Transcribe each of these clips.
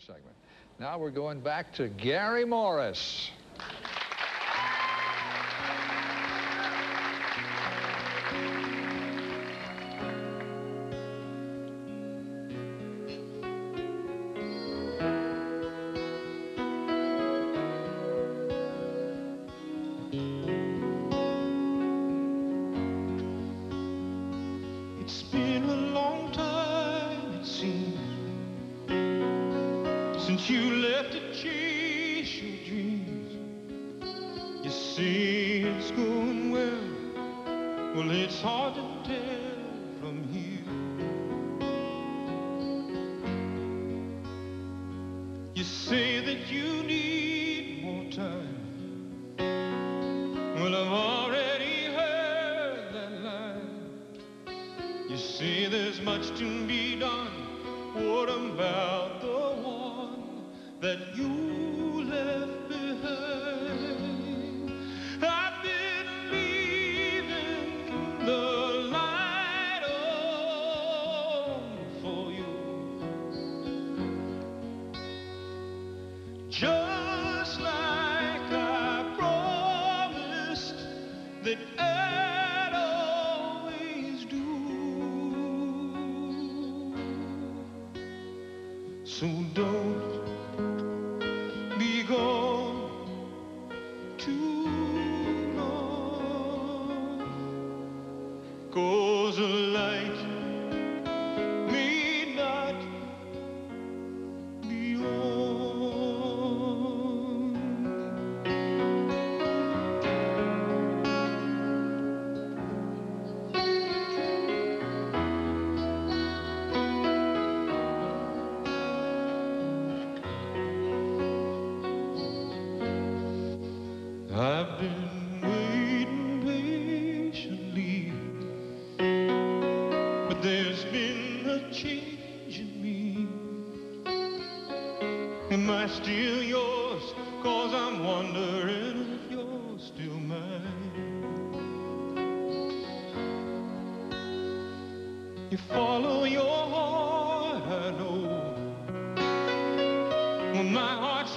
segment. Now we're going back to Gary Morris. Since you left to chase your dreams. You say it's going well, well, it's hard to tell from here. You say that you need more time. Well, I've already heard that line. You say there's much to be done. What about the one that you left behind? I've been leaving the light on for you. Just So don't be gone too long. Cause the light but there's been a change in me. Am I still yours? Cause I'm wondering if you're still mine. You follow your heart, I know. When my heart's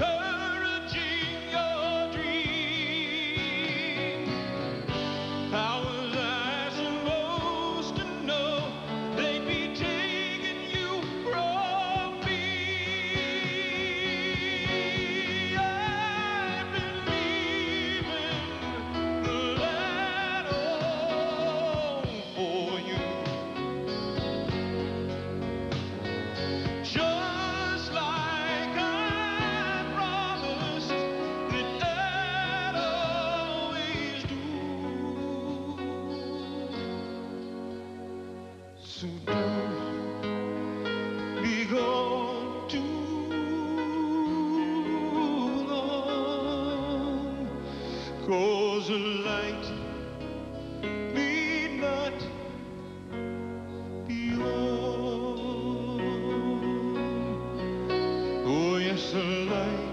encouraging So don't be gone too long. Cause the light need not be on. Oh, yes, the light